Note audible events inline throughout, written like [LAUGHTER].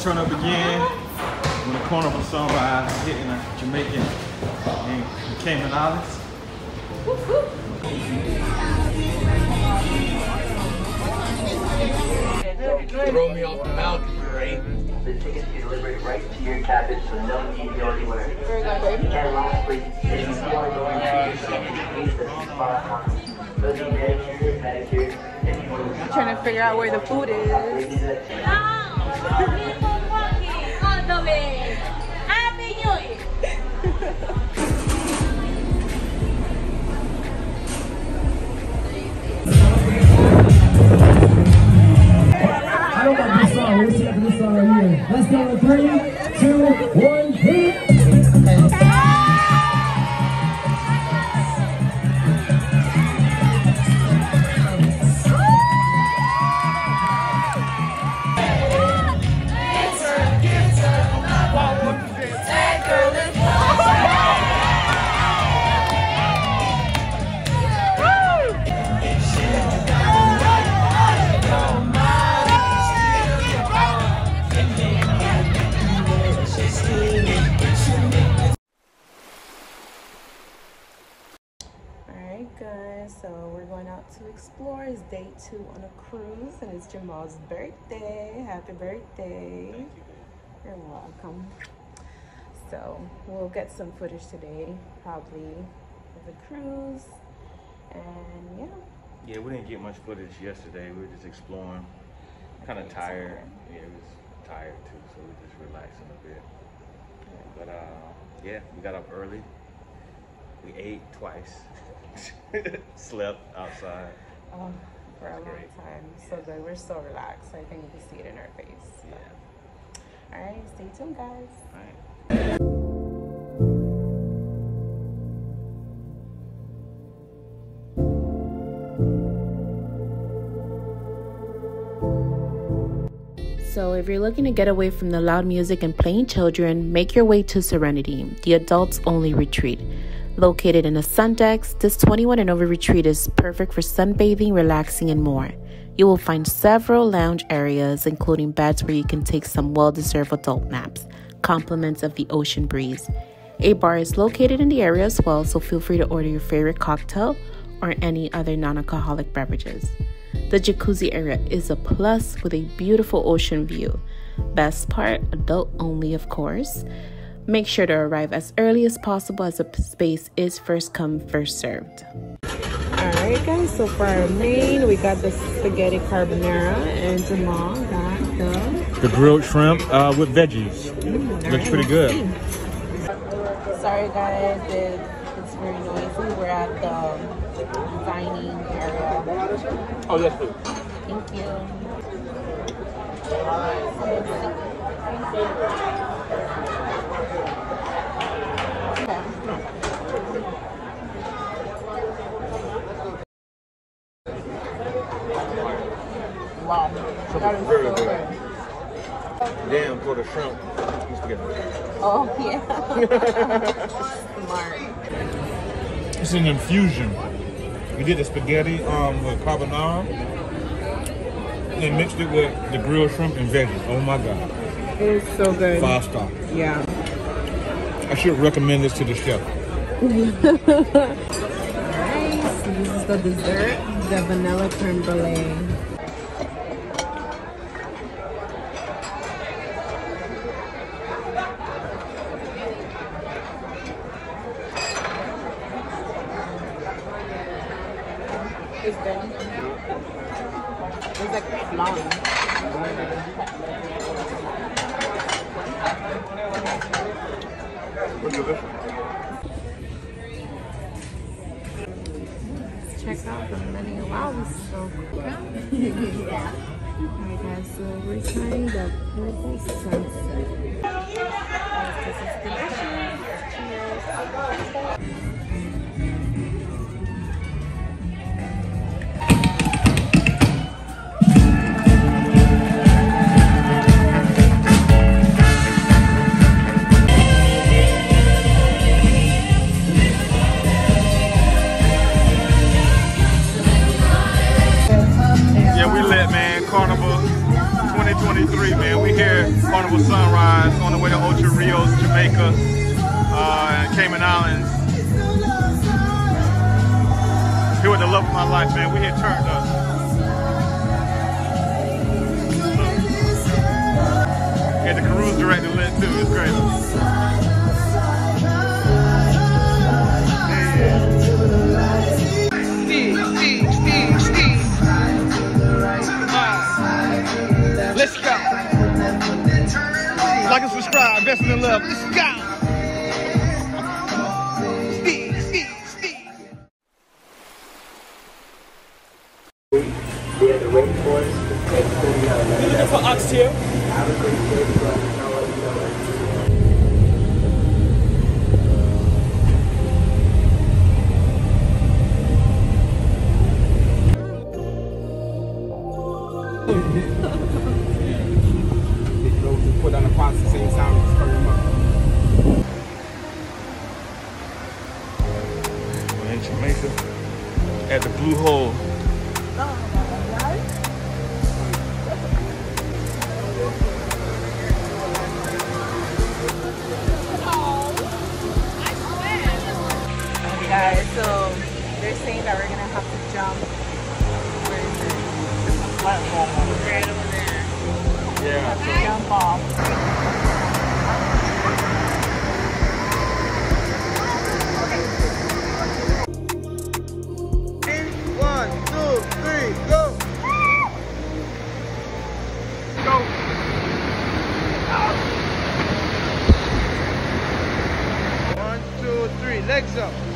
turn up again. When the Carnival Sunrise hitting a Jamaican in the Cayman Islands. Throw me off the balcony, right? The tickets be delivered right to your cabin, so no need to go anywhere. And lastly, if you feel like going to your seat, please the spot on. Those are manicures, manicures, if you want to Trying to figure out where the food is. Happy New Year. I don't like this song. Let's see after this song right here. Let's go in three, two, one, Alright guys, so we're going out to explore. It's day two on a cruise and it's Jamal's birthday. Happy birthday. You're welcome. So we'll get some footage today, probably of the cruise. And yeah. Yeah, we didn't get much footage yesterday. We were just exploring. Kind of tired. Yeah, it was tired too, so we were just relaxing a bit. But uh, yeah, we got up early. We ate twice. [LAUGHS] Slept outside. Oh, for a That's long great. time. So good. We're so relaxed. I think you can see it in our face. Yeah. Alright, stay tuned guys. All right. So, if you're looking to get away from the loud music and playing children, make your way to Serenity, the adults only retreat. Located in a Sundex, this 21 and over retreat is perfect for sunbathing, relaxing, and more. You will find several lounge areas, including beds where you can take some well deserved adult naps, compliments of the ocean breeze. A bar is located in the area as well, so feel free to order your favorite cocktail or any other non alcoholic beverages. The jacuzzi area is a plus with a beautiful ocean view. Best part, adult only, of course. Make sure to arrive as early as possible as the space is first come, first served. Alright guys, so for our main, we got the spaghetti carbonara and Jamal got the The grilled shrimp uh, with veggies. Looks pretty good. Sorry guys, it, it's very noisy. We're at the dining area. Oh yes, please. Thank you. Okay. Wow. That is very good. good. Damn, for the shrimp. Let's get Oh, yeah. Smart. It's an infusion. We did the spaghetti um, with carbonara and mixed it with the grilled shrimp and veggies. Oh my god. It is so good. Five star. Yeah. I should recommend this to the chef. [LAUGHS] Nice. This is the dessert, the vanilla creme brulee. It's good. It's like long. Check out the menu. Wow, this is so cool. [LAUGHS] yeah. Alright guys, so we're trying the purple sunset. This is delicious. Cheers. Man. We here turned up. That we're gonna have to jump. Where is it? There's a platform right over there. Have to jump off. One, two, three, go! Go! One, two, three, legs up.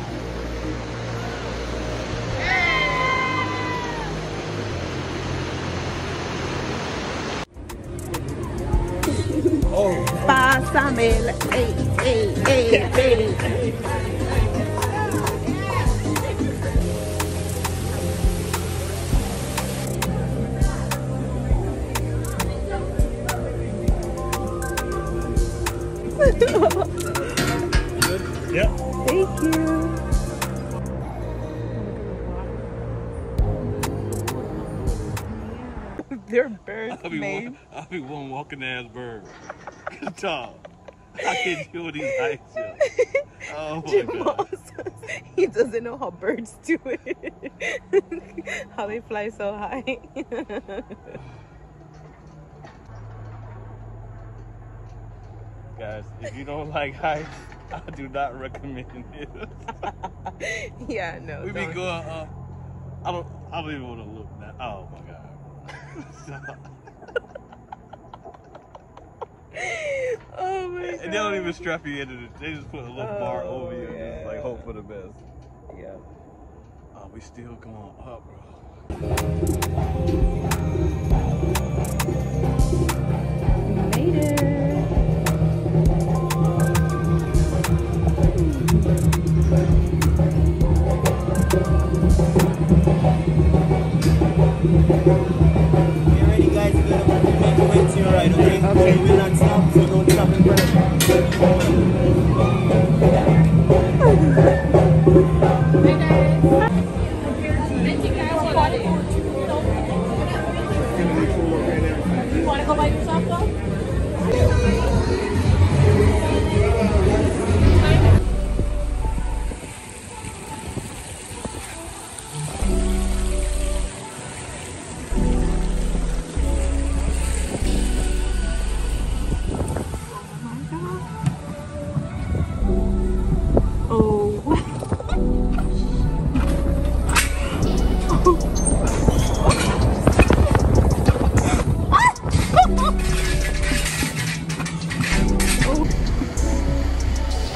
Pásame el ey, ey, ey, ey. Yep. Thank you. [LAUGHS] They're birds, I'll be one, I'll be one walking ass bird. Dog. I can't deal with these heights. Oh my Jamal god. says he doesn't know how birds do it. [LAUGHS] how they fly so high. Guys, if you don't like heights, I do not recommend this. [LAUGHS] yeah, no. we be going up. I don't I don't even want to look now. Oh my god. [LAUGHS] [LAUGHS] Oh my god. and they don't even strap you into it. They just put a little bar Oh, over you and just like hope for the best. Yeah. Oh, we still going up, bro.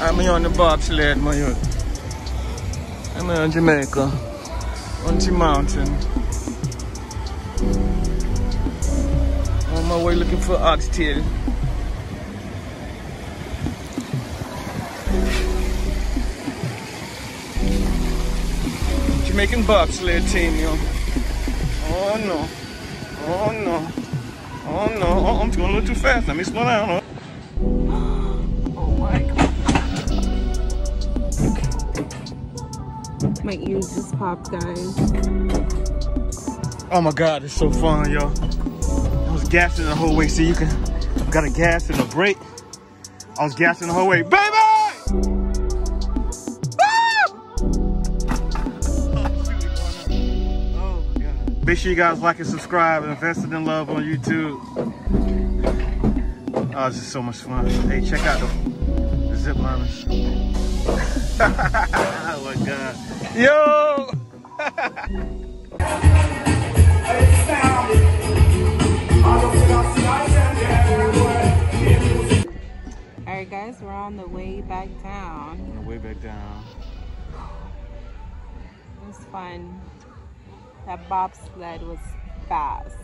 I'm here on the bobsled, my youth. I'm here in Jamaica, on the mountain. On my way looking for oxtail. Jamaican bobsled team, yo. Oh no. Oh no. Oh no. Oh, I'm going a little too fast. Let me slow down. My ears just popped, guys. Oh my god, it's so fun, y'all. I was gassing the whole way so you can I Got a gas and a brake. I was gassing the whole way. Baby! Ah! Make sure you guys like and subscribe and Investing In Love on YouTube. Oh, it's just so much fun. Hey, check out the, zip liners. [LAUGHS] oh my God. [LAUGHS] All right, guys, we're on the way back down. On the way back down. It was fun. That bobsled was fast.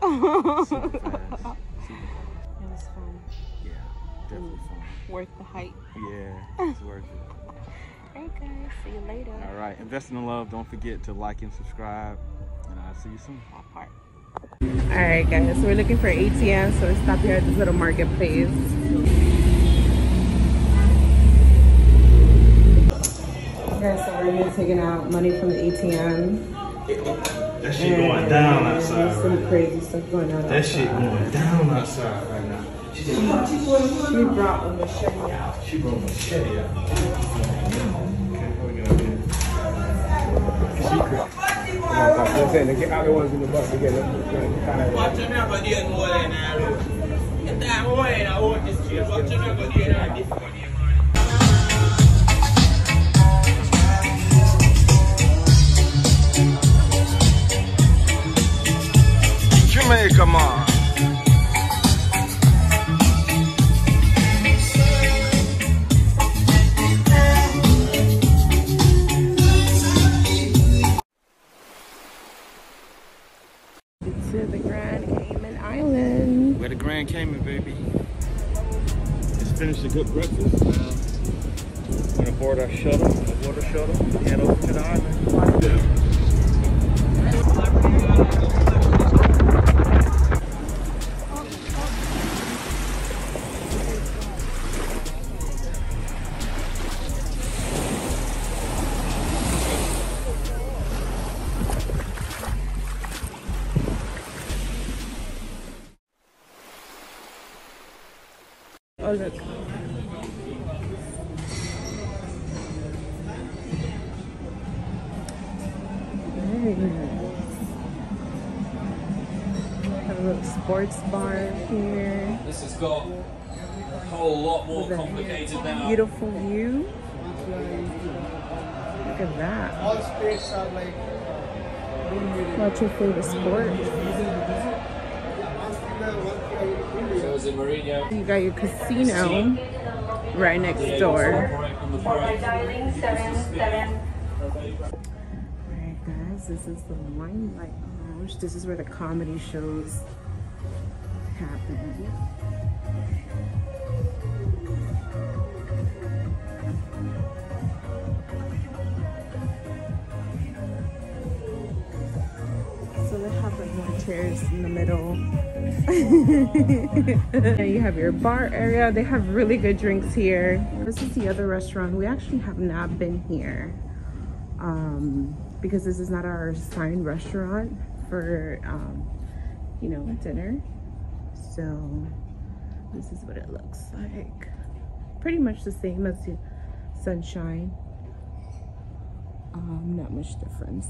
[LAUGHS] Fast. It was fun. Yeah, definitely fun. Worth the hype. Yeah, it's worth it. [LAUGHS] All right, guys. See you later. All right, invest in love. Don't forget to like and subscribe. And I'll see you soon. That part. All right, guys. So We're looking for ATM, so we stopped here at this little marketplace. Guys, so we're here taking out money from the ATM. That shit going down There's outside. some crazy stuff going on. That shit going down outside right now. She brought a machete out. She brought a machete out. Okay, what we Finished breakfast. Um, Gonna board our shuttle, our water shuttle, and head over to the island. Oh, look. Sports bar here. This has got a whole lot more With complicated now. Beautiful view. Look at that. All spirits are like. What's your favorite sport? So is it You got your casino right next door. The break. Alright guys, this is the Limelight Lounge. This is where the comedy shows happen. So they have like more chairs in the middle. [LAUGHS] and you have your bar area. They have really good drinks here. This is the other restaurant. We actually have not been here um, because this is not our assigned restaurant for, um, you know, dinner. So this is what it looks like. Pretty much the same as the Sunshine. Um, not much difference.